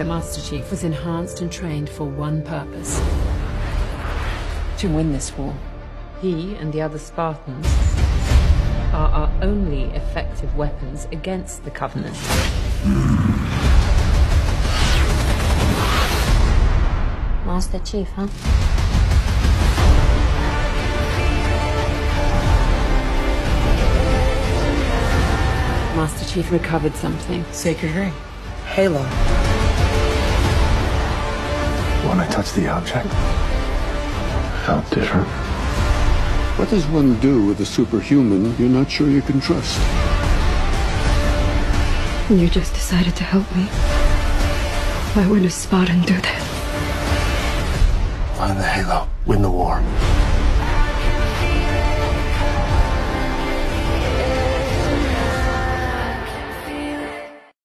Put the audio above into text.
The Master Chief was enhanced and trained for one purpose. To win this war. He and the other Spartans are our only effective weapons against the Covenant. Master Chief, huh? Master Chief recovered something. Sacred ring. Halo. When I touched the object, I felt different. What does one do with a superhuman you're not sure you can trust? You just decided to help me. Why would a Spartan do that? Find the Halo. Win the war.